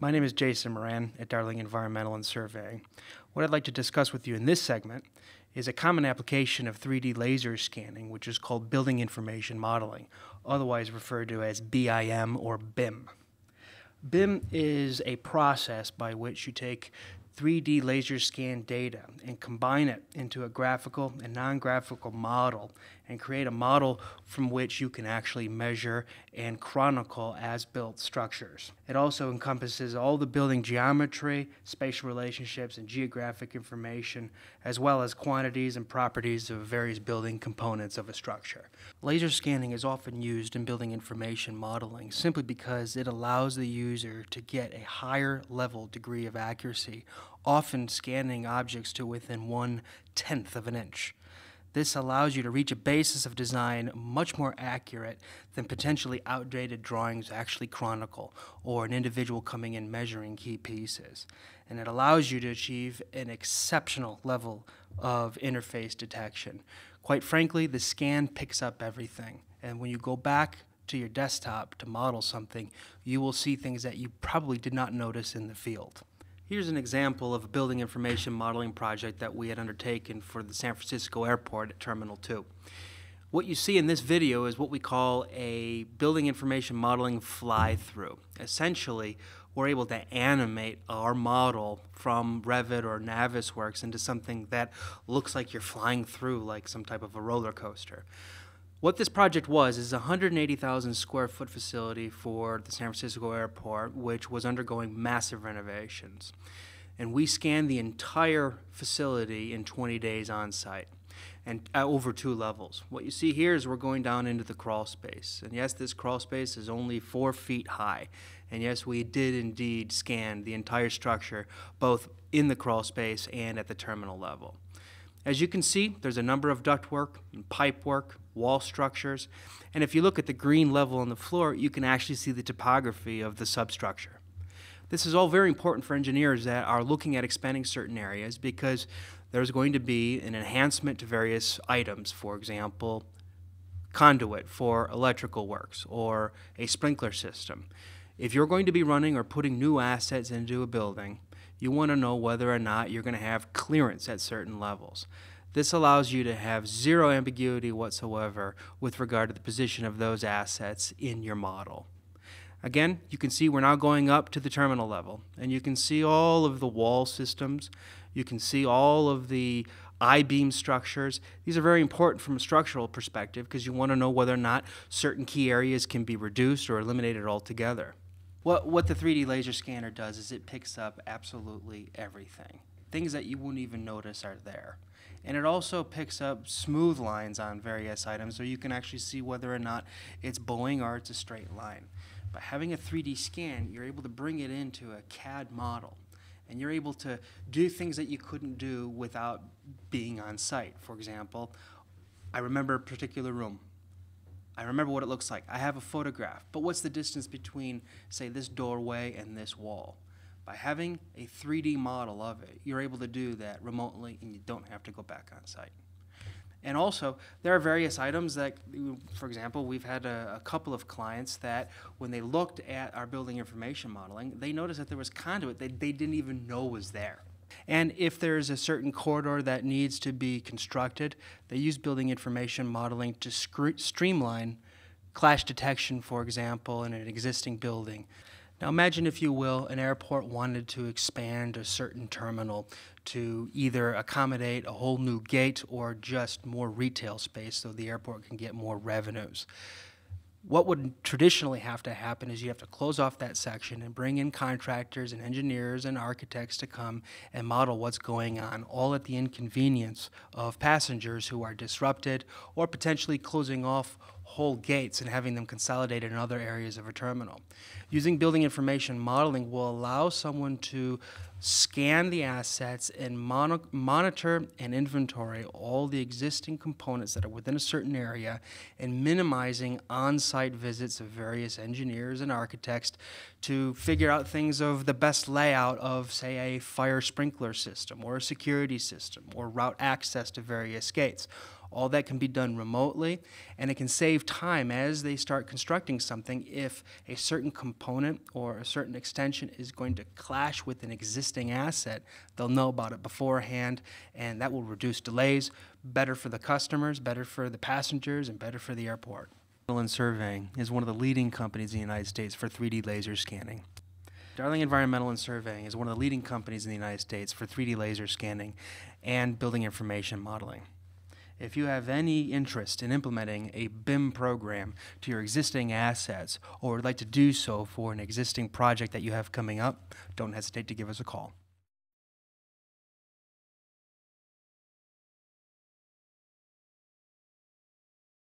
My name is Jason Moran at Darling Environmental and Surveying. What I'd like to discuss with you in this segment is a common application of 3D laser scanning, which is called Building Information Modeling, otherwise referred to as BIM or BIM. BIM is a process by which you take 3D laser scan data and combine it into a graphical and non-graphical model and create a model from which you can actually measure and chronicle as-built structures. It also encompasses all the building geometry, spatial relationships, and geographic information, as well as quantities and properties of various building components of a structure. Laser scanning is often used in building information modeling simply because it allows the user to get a higher level degree of accuracy often scanning objects to within one tenth of an inch. This allows you to reach a basis of design much more accurate than potentially outdated drawings actually chronicle or an individual coming in measuring key pieces. And it allows you to achieve an exceptional level of interface detection. Quite frankly, the scan picks up everything. And when you go back to your desktop to model something, you will see things that you probably did not notice in the field. Here's an example of a building information modeling project that we had undertaken for the San Francisco Airport at Terminal 2. What you see in this video is what we call a building information modeling fly-through. Essentially, we're able to animate our model from Revit or Navisworks into something that looks like you're flying through like some type of a roller coaster. What this project was is a 180,000 square foot facility for the San Francisco airport, which was undergoing massive renovations. And we scanned the entire facility in 20 days on site and uh, over two levels. What you see here is we're going down into the crawl space. And yes, this crawl space is only four feet high. And yes, we did indeed scan the entire structure, both in the crawl space and at the terminal level. As you can see, there's a number of ductwork and pipe work, wall structures, and if you look at the green level on the floor, you can actually see the topography of the substructure. This is all very important for engineers that are looking at expanding certain areas because there's going to be an enhancement to various items, for example, conduit for electrical works or a sprinkler system. If you're going to be running or putting new assets into a building, you want to know whether or not you're going to have clearance at certain levels. This allows you to have zero ambiguity whatsoever with regard to the position of those assets in your model. Again, you can see we're now going up to the terminal level, and you can see all of the wall systems. You can see all of the I-beam structures. These are very important from a structural perspective because you want to know whether or not certain key areas can be reduced or eliminated altogether. What, what the 3D laser scanner does is it picks up absolutely everything. Things that you wouldn't even notice are there. And it also picks up smooth lines on various items so you can actually see whether or not it's bowing or it's a straight line. By having a 3D scan, you're able to bring it into a CAD model and you're able to do things that you couldn't do without being on site. For example, I remember a particular room. I remember what it looks like. I have a photograph, but what's the distance between, say, this doorway and this wall? By having a 3D model of it, you're able to do that remotely and you don't have to go back on site. And also, there are various items that, for example, we've had a, a, couple of clients that when they looked at our building information modeling, they noticed that there was conduit that they didn't even know was there. And if there's a certain corridor that needs to be constructed, they use building information modeling to streamline clash detection, for example, in an existing building. Now imagine, if you will, an airport wanted to expand a certain terminal to either accommodate a whole new gate or just more retail space so the airport can get more revenues what would traditionally have to happen is you have to close off that section and bring in contractors and engineers and architects to come and model what's going on, all at the inconvenience of passengers who are disrupted or potentially closing off whole gates and having them consolidated in other areas of a terminal. Using building information modeling will allow someone to scan the assets and mon monitor and inventory all the existing components that are within a certain area and minimizing on-site visits of various engineers and architects to figure out things of the best layout of, say, a fire sprinkler system or a security system or route access to various gates. All that can be done remotely, and it can save time as they start constructing something if a certain component or a certain extension is going to clash with an existing asset. They'll know about it beforehand, and that will reduce delays, better for the customers, better for the passengers, and better for the airport. And Surveying is one of the leading companies in the United States for 3D laser scanning. Darling Environmental and Surveying is one of the leading companies in the United States for 3D laser scanning and building information modeling. If you have any interest in implementing a BIM program to your existing assets or would like to do so for an existing project that you have coming up, don't hesitate to give us a call.